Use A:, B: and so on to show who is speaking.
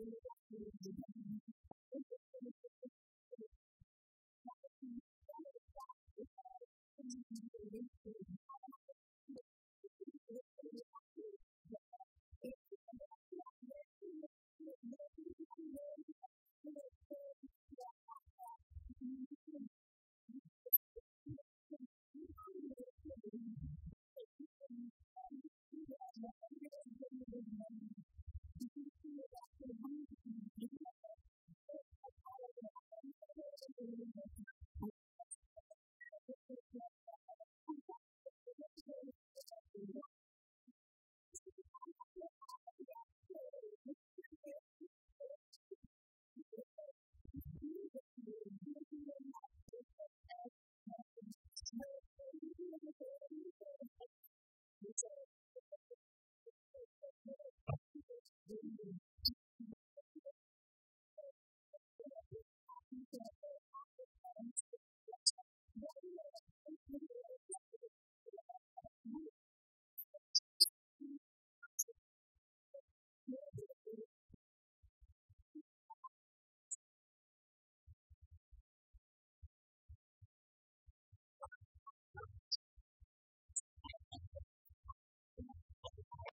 A: the